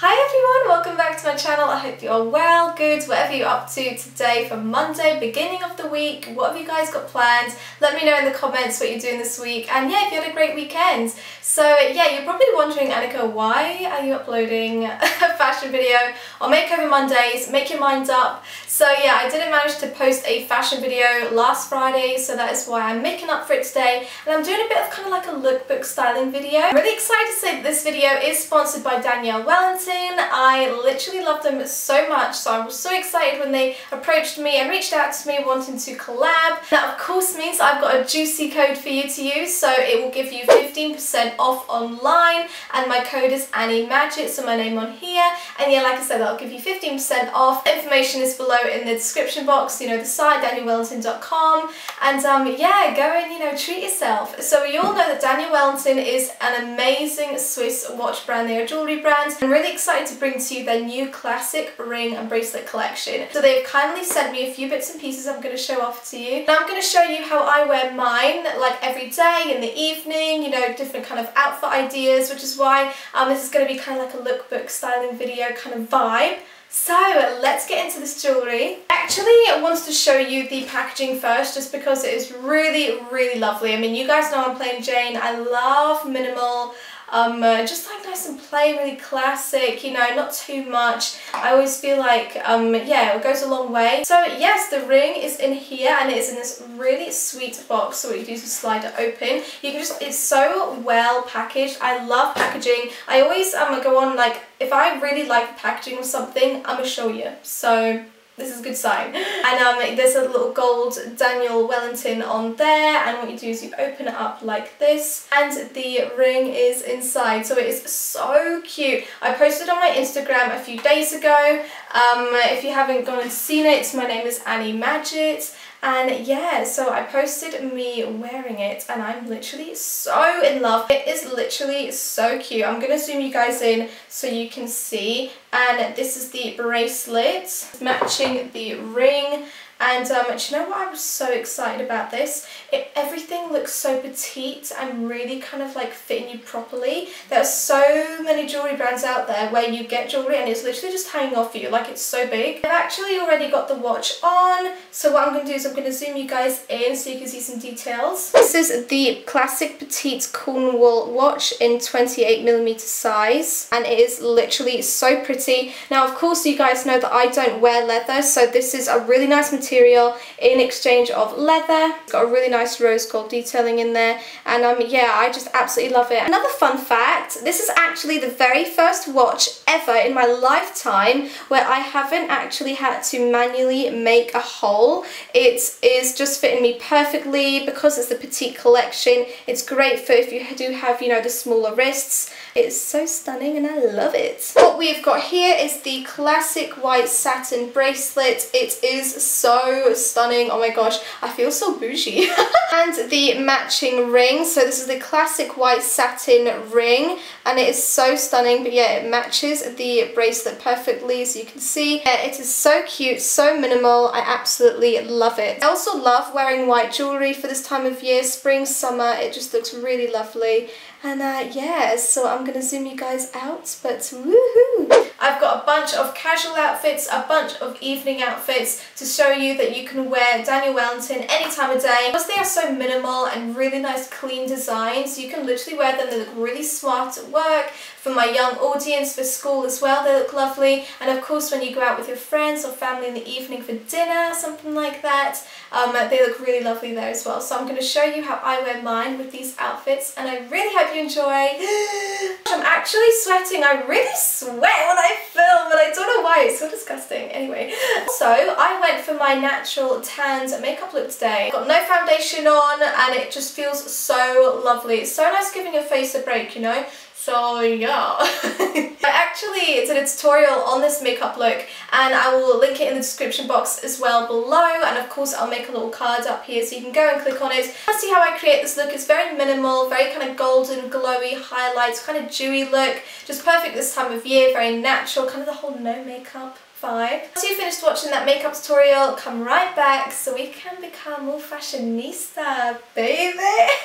Hi everyone, welcome back to my channel. I hope you're well, good, whatever you're up to today for Monday, beginning of the week. What have you guys got planned? Let me know in the comments what you're doing this week and yeah, if you had a great weekend. So yeah, you're probably wondering, Anneka, why are you uploading a fashion video on Makeover Mondays? Make your mind up. So yeah, I didn't manage to post a fashion video last Friday, so that is why I'm making up for it today. And I'm doing a bit of kind of like a lookbook styling video. I'm really excited to say that this video is sponsored by Daniel Wellington I literally love them so much, so I was so excited when they approached me and reached out to me wanting to collab. That of course means I've got a juicy code for you to use, so it will give you 15% off online, and my code is Annie Madgett, so my name on here, and yeah, like I said, that'll give you 15% off. Information is below in the description box, you know, the site, danielwellington.com, and um, yeah, go and, you know, treat yourself. So you all know that Daniel Wellington is an amazing Swiss watch brand, they're a jewellery brand, and really excited to bring to you their new classic ring and bracelet collection. So they've kindly sent me a few bits and pieces I'm going to show off to you. Now I'm going to show you how I wear mine like every day in the evening, you know, different kind of outfit ideas, which is why um, this is going to be kind of like a lookbook styling video kind of vibe. So let's get into this jewellery. Actually, I wanted to show you the packaging first just because it is really, really lovely. I mean, you guys know I'm plain Jane. I love minimal um, uh, just like nice and plain, really classic, you know, not too much. I always feel like, um, yeah, it goes a long way. So yes, the ring is in here and it is in this really sweet box. So what you do is slide it open. You can just, it's so well packaged. I love packaging. I always um, go on like, if I really like the packaging of something, I'm gonna show you. So this is a good sign. And um, there's a little gold Daniel Wellington on there and what you do is you open it up like this and the ring is inside so it is so cute. I posted on my Instagram a few days ago. Um, if you haven't gone and seen it, my name is Annie Madgett and yeah, so I posted me wearing it and I'm literally so in love. It is literally so cute. I'm going to zoom you guys in so you can see. And this is the bracelet matching the ring and um, do you know what I was so excited about this? It, everything looks so petite and really kind of like fitting you properly. There are so many jewellery brands out there where you get jewellery and it's literally just hanging off you, like it's so big. I've actually already got the watch on, so what I'm going to do is I'm going to zoom you guys in so you can see some details. This is the classic petite Cornwall watch in 28mm size and it is literally so pretty. Now of course you guys know that I don't wear leather, so this is a really nice material material in exchange of leather. It's got a really nice rose gold detailing in there and um, yeah I just absolutely love it. Another fun fact, this is actually the very first watch ever in my lifetime where I haven't actually had to manually make a hole. It is just fitting me perfectly because it's the petite collection. It's great for if you do have you know the smaller wrists. It's so stunning and I love it. What we've got here is the classic white satin bracelet. It is so stunning. Oh my gosh, I feel so bougie. and the matching ring. So this is the classic white satin ring and it is so stunning. But yeah, it matches the bracelet perfectly as you can see. Yeah, it is so cute, so minimal. I absolutely love it. I also love wearing white jewellery for this time of year, spring, summer. It just looks really lovely. And uh, yeah, so I'm to zoom you guys out, but woohoo! I've got a bunch of casual outfits, a bunch of evening outfits to show you that you can wear Daniel Wellington any time of day. Because they are so minimal and really nice clean designs, you can literally wear them, they look really smart at work, for my young audience, for school as well, they look lovely. And of course when you go out with your friends or family in the evening for dinner, something like that, um, they look really lovely there as well. So I'm going to show you how I wear mine with these outfits and I really hope you enjoy. I'm actually sweating. I really sweat when I film but I don't know why. It's so disgusting. Anyway, so I went for my natural tans makeup look today. Got no foundation on and it just feels so lovely. It's so nice giving your face a break, you know? So yeah. I actually, it's a tutorial on this makeup look and I will link it in the description box as well below and of course I'll make a little card up here so you can go and click on it. See how I create this look. It's very minimal, very kind of golden, glowy highlights, kind of dewy look. Just perfect this time of year, very natural, kind of the whole no makeup vibe. Once you've finished watching that makeup tutorial, come right back so we can become more fashionista, baby.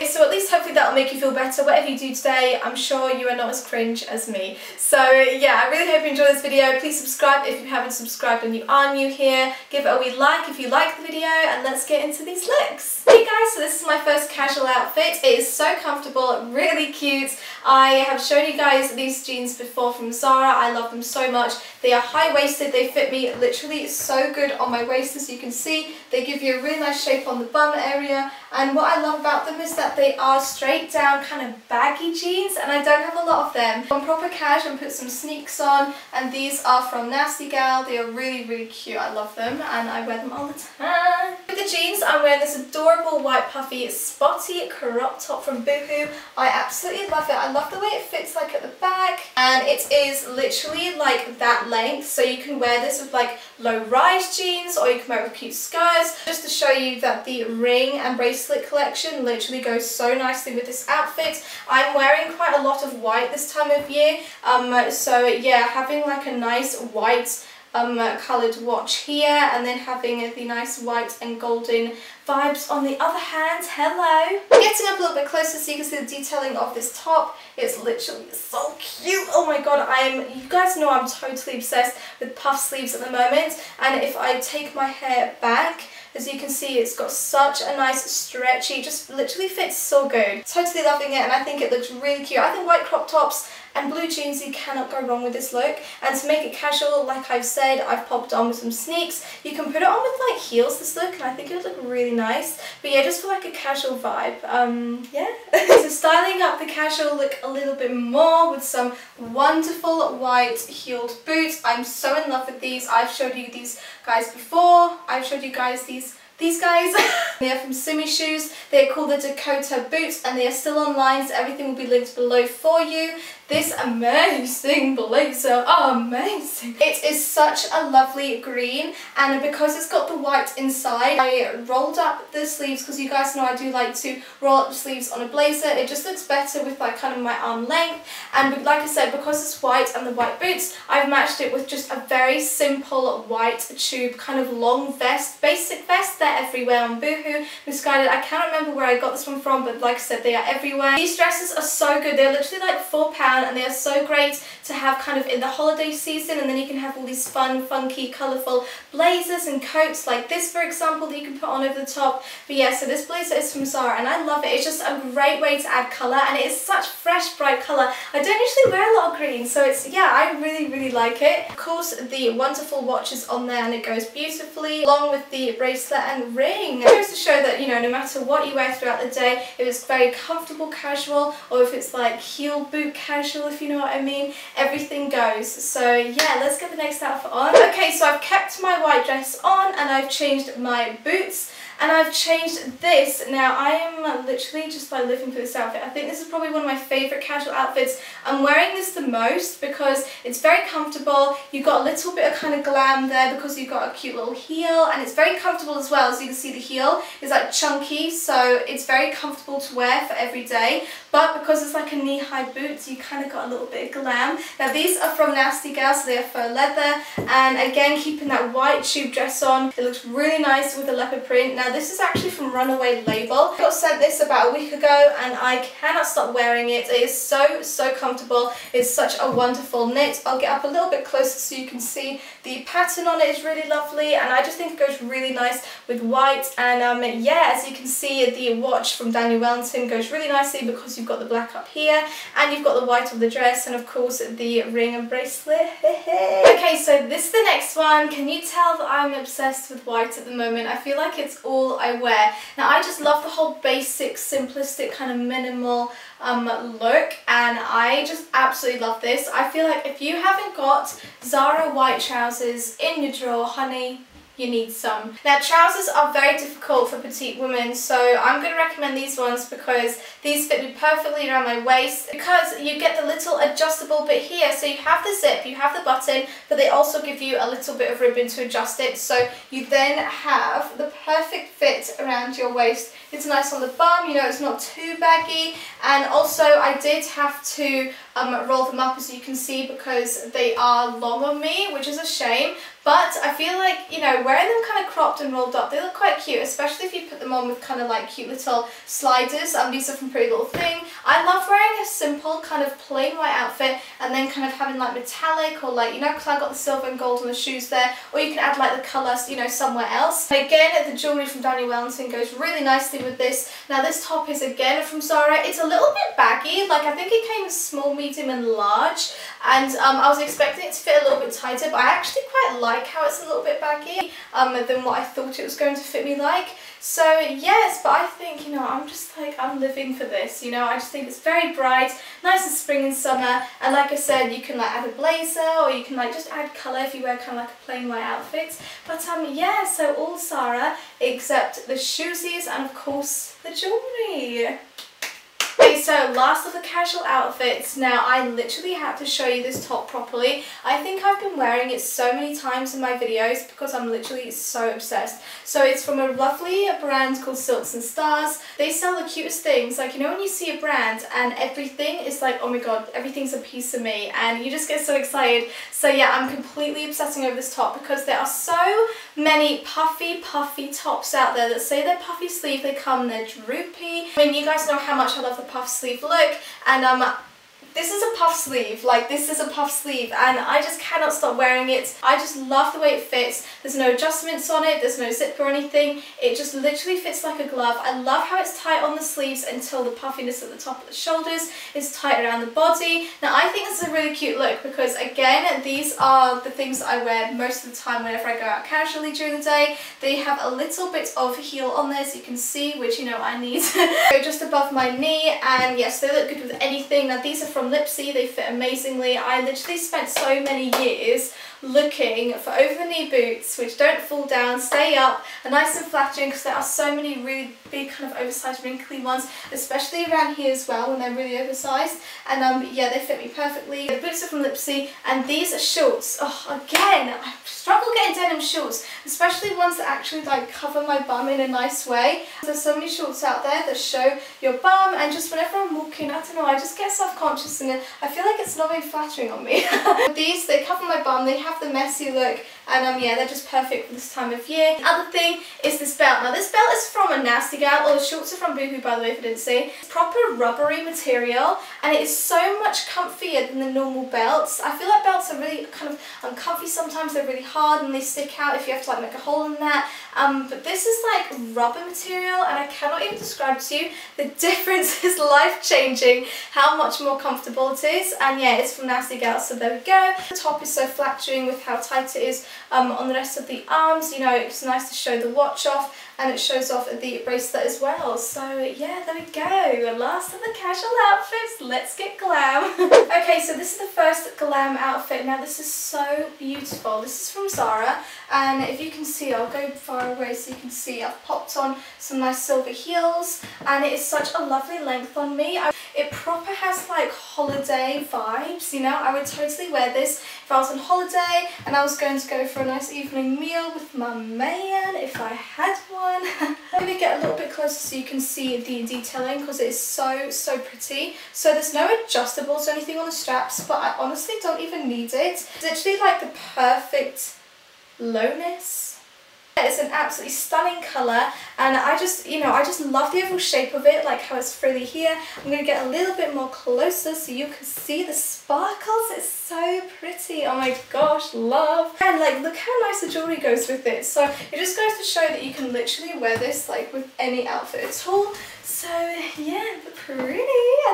So at least hopefully that'll make you feel better. Whatever you do today, I'm sure you are not as cringe as me. So yeah, I really hope you enjoy this video, please subscribe if you haven't subscribed and you are new here. Give it a wee like if you like the video and let's get into these looks. Hey guys, so this is my first casual outfit. It is so comfortable, really cute. I have shown you guys these jeans before from Zara. I love them so much. They are high-waisted. They fit me literally so good on my waist as you can see. They give you a really nice shape on the bum area and what I love about them is that they are straight down kind of baggy jeans and I don't have a lot of them. I'm proper cash and put some sneaks on and these are from Nasty Gal. They are really really cute. I love them and I wear them all the time. With the jeans I'm wearing this adorable white puffy spotty crop top from Boohoo. I absolutely love it. I love the way it fits like at the back and it is literally like that length so you can wear this with like low rise jeans or you can wear it with cute skirts just to show you that the ring and bracelet collection literally goes so nicely with this outfit. I'm wearing quite a lot of white this time of year um, so yeah having like a nice white um, coloured watch here and then having the nice white and golden vibes on the other hand. Hello! Getting up a little bit closer so you can see the detailing of this top. It's literally so cute. Oh my god, I am, you guys know I'm totally obsessed with puff sleeves at the moment and if I take my hair back as you can see, it's got such a nice stretchy, just literally fits so good. Totally loving it and I think it looks really cute. I think white crop tops and blue jeans, you cannot go wrong with this look. And to make it casual, like I've said, I've popped on with some sneaks. You can put it on with like heels, this look, and I think it would look really nice. But yeah, just for like a casual vibe. Um, yeah. so styling up the casual look a little bit more with some wonderful white heeled boots. I'm so in love with these. I've showed you these guys before. I've showed you guys these these guys, they are from Simmi Shoes. They are called the Dakota Boots and they are still online so everything will be linked below for you this amazing blazer. amazing. It is such a lovely green and because it's got the white inside, I rolled up the sleeves because you guys know I do like to roll up the sleeves on a blazer. It just looks better with like kind of my arm length and like I said, because it's white and the white boots, I've matched it with just a very simple white tube kind of long vest, basic vest. They're everywhere on Boohoo, Missguided. I can't remember where I got this one from, but like I said, they are everywhere. These dresses are so good. They're literally like £4 and they are so great to have kind of in the holiday season and then you can have all these fun, funky, colourful blazers and coats like this for example that you can put on over the top. But yeah, so this blazer is from Zara and I love it. It's just a great way to add colour and it is such fresh, bright colour. I don't usually wear a lot of green so it's, yeah, I really, really like it. Of course, the wonderful watch is on there and it goes beautifully along with the bracelet and ring. It goes to show that, you know, no matter what you wear throughout the day, if it's very comfortable casual or if it's like heel boot casual if you know what I mean. Everything goes. So yeah, let's get the next outfit on. Okay, so I've kept my white dress on and I've changed my boots and I've changed this. Now I am literally just by living for this outfit. I think this is probably one of my favourite casual outfits. I'm wearing this the most because it's very comfortable. You've got a little bit of kind of glam there because you've got a cute little heel and it's very comfortable as well. As you can see the heel is like chunky so it's very comfortable to wear for every day. But because it's like a knee-high boot you kind of got a little bit of glam. Now these are from Nasty Gal so they are faux leather and again keeping that white tube dress on. It looks really nice with the leopard print. Now this is actually from Runaway Label. I got sent this about a week ago and I cannot stop wearing it. It is so, so comfortable. It's such a wonderful knit. I'll get up a little bit closer so you can see the pattern on it is really lovely and I just think it goes really nice with white and um, yeah, as you can see the watch from Daniel Wellington goes really nicely because you've got the black up here and you've got the white of the dress and of course the ring and bracelet. okay, so this is the next one. Can you tell that I'm obsessed with white at the moment? I feel like it's all all I wear. Now I just love the whole basic, simplistic, kind of minimal um, look and I just absolutely love this. I feel like if you haven't got Zara white trousers in your drawer, honey, you need some. Now trousers are very difficult for petite women so I'm going to recommend these ones because these fit me perfectly around my waist because you get the little adjustable bit here so you have the zip, you have the button but they also give you a little bit of ribbon to adjust it so you then have the perfect fit around your waist. It's nice on the bum, you know it's not too baggy and also I did have to um, roll them up as you can see because they are long on me which is a shame But I feel like, you know, wearing them kind of cropped and rolled up, they look quite cute, especially if you put them on with kind of like cute little sliders. Um, these are from Pretty Little Thing. I love wearing a simple kind of plain white outfit and then kind of having like metallic or like, you know, because I got the silver and gold on the shoes there. Or you can add like the colours, you know, somewhere else. again, the jewellery from Daniel Wellington goes really nicely with this. Now this top is again from Zara. It's a little bit baggy. Like I think it came in small, medium and large. And um, I was expecting it to fit a little bit tighter, but I actually quite like how it's a little bit baggy um, than what I thought it was going to fit me like. So yes, but I think, you know, I'm just like, I'm living for this, you know, I just think it's very bright, nice and spring and summer, and like I said, you can like add a blazer, or you can like just add colour if you wear kind of like a plain white outfit. But um, yeah, so all Zara, except the shoesies and of course the jewellery. So last of the casual outfits. Now, I literally had to show you this top properly. I think I've been wearing it so many times in my videos because I'm literally so obsessed. So it's from a lovely brand called Silks and Stars. They sell the cutest things. Like, you know when you see a brand and everything is like, oh my god, everything's a piece of me. And you just get so excited. So yeah, I'm completely obsessing over this top because there are so many puffy, puffy tops out there that say they're puffy sleeve, they come, they're droopy. I mean, you guys know how much I love the puff sleeve look and um, this is a puff sleeve, like this is a puff sleeve and I just cannot stop wearing it. I just love the way it fits. There's no adjustments on it, there's no zip or anything. It just literally fits like a glove. I love how it's tight on the sleeves until the puffiness at the top of the shoulders is tight around the body. Now I think this is a really cute look because again, these are the things I wear most of the time whenever I go out casually during the day. They have a little bit of heel on there so you can see, which you know I need. just above my knee and yes, they look good with anything. Now these are from from Lipsy. They fit amazingly. I literally spent so many years looking for over the knee boots which don't fall down, stay up, are nice and flattering because there are so many really big kind of oversized wrinkly ones, especially around here as well when they're really oversized. And um, yeah, they fit me perfectly. The boots are from Lipsy and these are shorts. Oh, again, I struggle getting denim shorts, especially ones that actually like cover my bum in a nice way. There's so many shorts out there that show your bum and just whenever I'm walking, I don't know, I just get self-conscious and I feel like it's not very flattering on me. these, they cover my bum, they have the messy look and um, yeah, they're just perfect for this time of year. Other thing is this belt. Now this belt is from a Nasty Gal, or the shorts are from Boohoo by the way if I didn't say. It's proper rubbery material and it is so much comfier than the normal belts. I feel like belts are really kind of uncomfy sometimes, they're really hard and they stick out if you have to like make a hole in that. Um, but this is like rubber material and I cannot even describe to you. The difference is life-changing, how much more comfortable it is. And yeah, it's from Nasty Gal, so there we go. The top is so flattering with how tight it is um, on the rest of the arms. You know, it's nice to show the watch off and it shows off the bracelet as well. So yeah, there we go. Last of the casual outfits. Let's get glam. okay, so this is the first glam outfit. Now this is so beautiful. This is from Zara and if you can see, I'll go far away so you can see, I've popped on some nice silver heels and it is such a lovely length on me. I, it proper has like holiday vibes, you know. I would totally wear this if I was on holiday and I was going to go for a nice evening meal with my man if I had one one. I'm going to get a little bit closer so you can see the detailing because it is so, so pretty. So there's no adjustables or anything on the straps, but I honestly don't even need it. It's literally like the perfect lowness it's an absolutely stunning colour and I just, you know, I just love the overall shape of it, like how it's frilly here. I'm going to get a little bit more closer so you can see the sparkles. It's so pretty. Oh my gosh, love. And like, look how nice the jewellery goes with it. So it just goes to show that you can literally wear this like with any outfit at all. So yeah, pretty.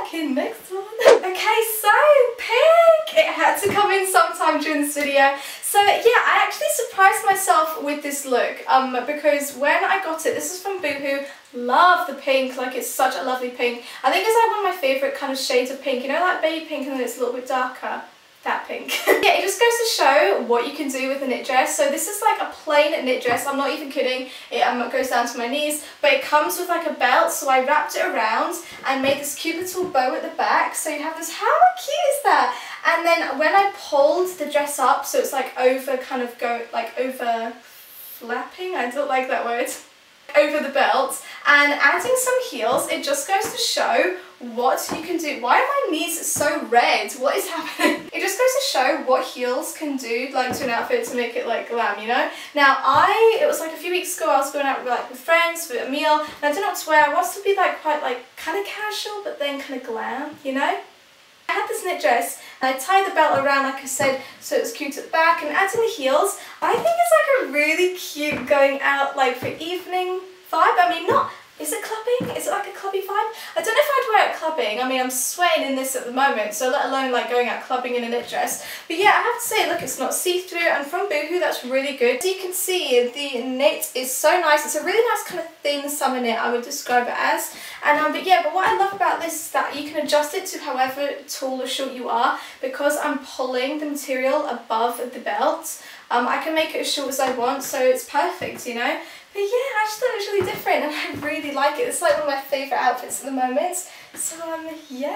Okay, next one. Okay, so pink. It had to come in sometime during this video. So yeah, I actually surprised myself with this look um, because when I got it, this is from Boohoo, love the pink, like it's such a lovely pink. I think it's like one of my favourite kind of shades of pink, you know like baby pink and then it's a little bit darker that pink. yeah, it just goes to show what you can do with a knit dress. So this is like a plain knit dress, I'm not even kidding. It um, goes down to my knees, but it comes with like a belt, so I wrapped it around and made this cute little bow at the back. So you have this, how cute is that? And then when I pulled the dress up, so it's like over kind of go, like over flapping, I don't like that word over the belt and adding some heels it just goes to show what you can do. Why are my knees so red? What is happening? It just goes to show what heels can do like to an outfit to make it like glam, you know? Now I, it was like a few weeks ago I was going out with, like with friends for a meal and I didn't know what to wear. I wanted to be like quite like kind of casual but then kind of glam, you know? I had this knit dress and I tied the belt around like I said so it was cute at the back and adding the heels I think it's like a really cute going out like for evening vibe. I mean not is it clubbing? Is it like a clubby vibe? I don't know if I'd wear it clubbing. I mean, I'm sweating in this at the moment, so let alone like going out clubbing in a knit dress. But yeah, I have to say, look, it's not see-through, and from Boohoo, that's really good. As you can see, the knit is so nice. It's a really nice kind of thin summer knit, I would describe it as. And um, But yeah, but what I love about this is that you can adjust it to however tall or short you are, because I'm pulling the material above the belt. Um, I can make it as short as I want, so it's perfect, you know? But yeah, I just thought it was really different and I really like it. It's like one of my favourite outfits at the moment. So um, yeah.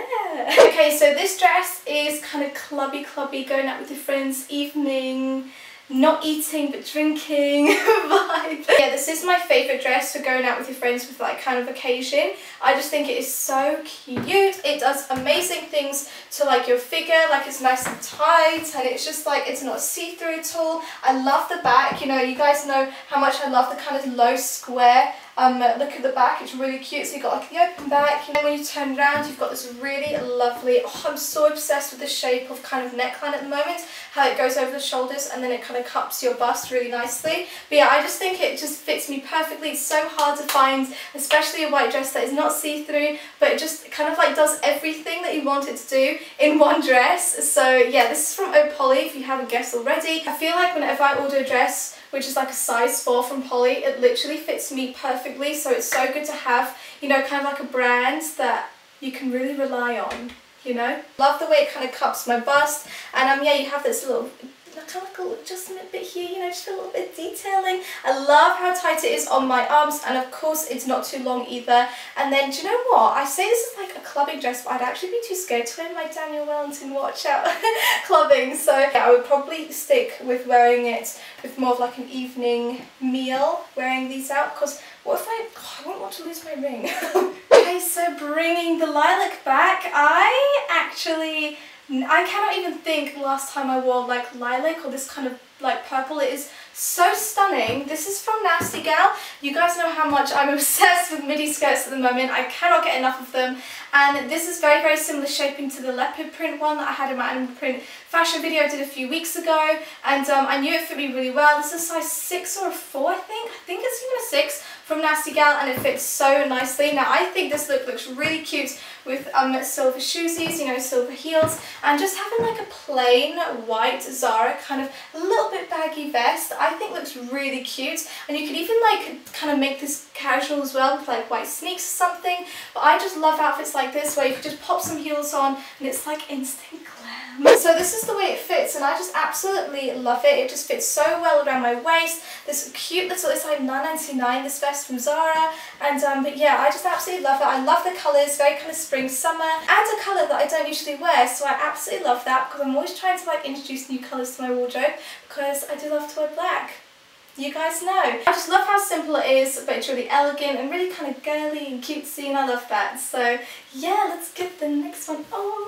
Okay, so this dress is kind of clubby clubby, going out with your friends, evening, not eating but drinking vibe. Yeah, this is my favourite dress for going out with your friends with like kind of occasion. I just think it is so cute. It does amazing things to like your figure, like it's nice and tight and it's just like it's not see-through at all. I love the back, you know, you guys know how much I love the kind of low square um, look at the back, it's really cute. So you've got like the open back, and then when you turn around, you've got this really lovely, oh, I'm so obsessed with the shape of kind of neckline at the moment, how it goes over the shoulders and then it kind of cups your bust really nicely. But yeah, I just think it just fits me perfectly. It's so hard to find, especially a white dress that is not see-through, but it just kind of like does everything that you want it to do in one dress. So yeah, this is from Opoly, if you haven't guessed already. I feel like whenever I order a dress, which is like a size 4 from Polly. It literally fits me perfectly, so it's so good to have, you know, kind of like a brand that you can really rely on, you know? Love the way it kind of cups my bust, and um, yeah, you have this little little adjustment bit here, you know, just a little bit detailing. I love how tight it is on my arms and of course it's not too long either. And then, do you know what? I say this is like a clubbing dress, but I'd actually be too scared to wear my Daniel Wellington watch out clubbing. So yeah, I would probably stick with wearing it with more of like an evening meal, wearing these out, because what if I, oh, I won't want to lose my ring. okay, so bringing the lilac back, I actually I cannot even think last time I wore like lilac or this kind of like purple. It is so stunning. This is from Nasty Gal. You guys know how much I'm obsessed with midi skirts at the moment. I cannot get enough of them. And this is very, very similar shaping to the leopard print one that I had in my animal print fashion video I did a few weeks ago. And um, I knew it fit me really well. This is a size 6 or a 4, I think. I think it's even a 6 from Nasty Gal and it fits so nicely. Now I think this look looks really cute with um, silver shoesies, you know, silver heels, and just having like a plain white Zara kind of a little bit baggy vest, I think looks really cute. And you could even like kind of make this casual as well with like white sneaks or something. But I just love outfits like this where you could just pop some heels on and it's like instant glam. So this is the way it fits and I just absolutely love it. It just fits so well around my waist. This cute little, it's like 9.99 this vest from Zara. And um, but yeah, I just absolutely love it. I love the colours, very kind of spring summer. And a colour that I don't usually wear, so I absolutely love that because I'm always trying to like introduce new colours to my wardrobe because I do love to wear black. You guys know. I just love how simple it is, but it's really elegant and really kind of girly and cutesy and I love that. So yeah, let's get the next one on.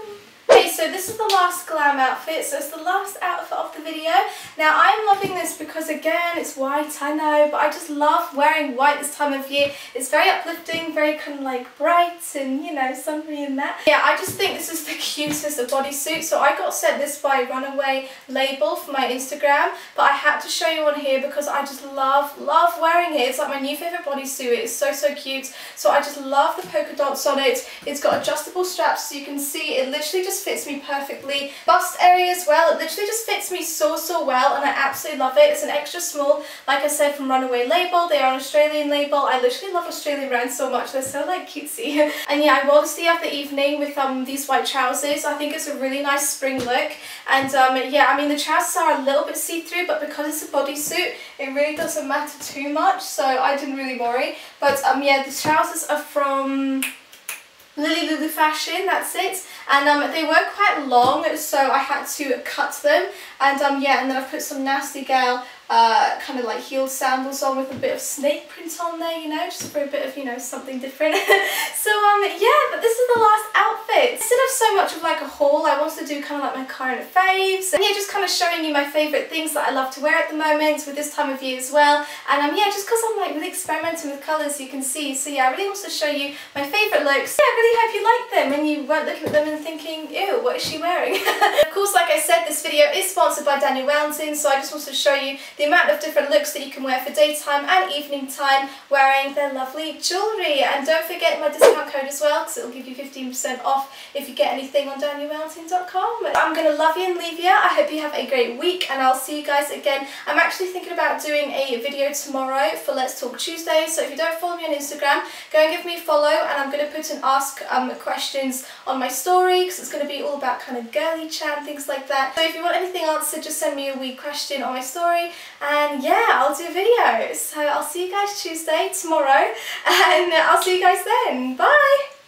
Okay, so this is the last glam outfit, so it's the last outfit of the video. Now I'm loving this because again, it's white, I know, but I just love wearing white this time of year. It's very uplifting, very kind of like bright and, you know, summery and that. Yeah, I just think this is the cutest of bodysuit, so I got sent this by Runaway Label for my Instagram, but I had to show you on here because I just love, love wearing it. It's like my new favourite bodysuit, it's so, so cute. So I just love the polka dots on it. It's got adjustable straps, so you can see it literally just fits me perfectly. Bust area as well, it literally just fits me so, so well and I absolutely love it. It's an extra small, like I said, from Runaway Label. They are an Australian label. I literally love Australian brands so much. They're so like cutesy. and yeah, I wore this the other evening with um these white trousers. I think it's a really nice spring look. And um, yeah, I mean the trousers are a little bit see-through, but because it's a bodysuit, it really doesn't matter too much. So I didn't really worry. But um, yeah, the trousers are from Lily Lulu Fashion, that's it. And um, they were quite long, so I had to cut them. And um, yeah, and then I put some Nasty Gal uh, kind of like heel sandals on with a bit of snake print on there, you know, just for a bit of, you know, something different. so um, yeah, but this is the last outfit. Instead of so much of like a haul, I wanted to do kind of like my current faves. And yeah, just kind of showing you my favourite things that I love to wear at the moment with this time of year as well. And um, yeah, just because I'm like really experimenting with colours, you can see. So yeah, I really want to show you my favourite looks. Yeah, I really hope you like them and you weren't looking at them and thinking, ew, what is she wearing? of course, like I said, this video is sponsored by Daniel Wellington, so I just wanted to show you the amount of different looks that you can wear for daytime and evening time wearing their lovely jewellery. And don't forget my discount code as well, because it will give you 15% off if you get anything on danielwellington.com. I'm going to love you and leave you. I hope you have a great week, and I'll see you guys again. I'm actually thinking about doing a video tomorrow for Let's Talk Tuesday, so if you don't follow me on Instagram, go and give me a follow, and I'm going to put an ask um, questions on my story, because it's going to be all about kind of girly chat and things like that. So if you want anything answered, just send me a wee question on my story and yeah, I'll do a video. So I'll see you guys Tuesday, tomorrow, and I'll see you guys then. Bye!